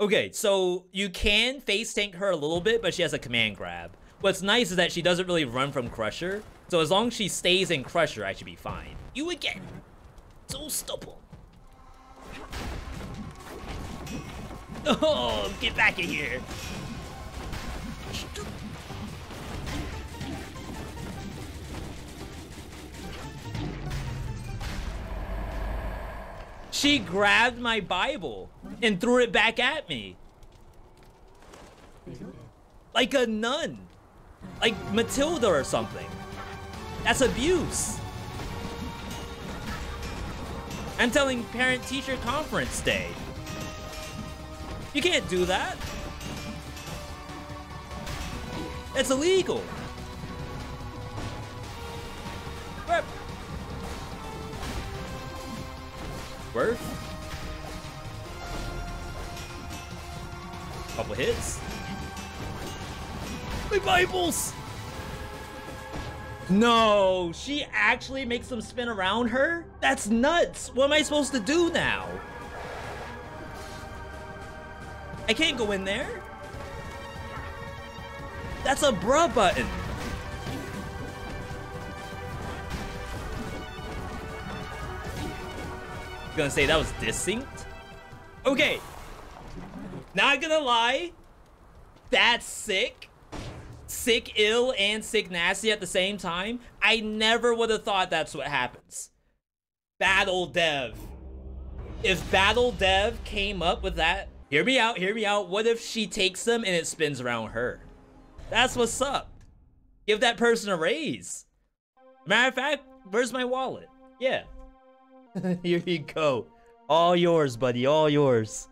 Okay, so you can face tank her a little bit, but she has a command grab. What's nice is that she doesn't really run from Crusher, so as long as she stays in Crusher, I should be fine. You again. So stubborn. Oh, get back in here. She grabbed my Bible and threw it back at me. Like a nun. Like Matilda or something. That's abuse. I'm telling parent-teacher conference day. You can't do that. That's illegal. Worth. Couple hits. My Bibles! No, she actually makes them spin around her? That's nuts. What am I supposed to do now? I can't go in there. That's a bruh button. Gonna say that was distinct? Okay. Not gonna lie. That's sick. Sick ill and sick nasty at the same time. I never would have thought that's what happens. Battle Dev. If Battle Dev came up with that, hear me out, hear me out. What if she takes them and it spins around her? That's what's up. Give that person a raise. Matter of fact, where's my wallet? Yeah. Here you go. All yours, buddy. All yours.